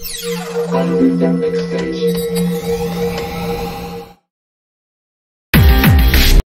I'll be the next stage.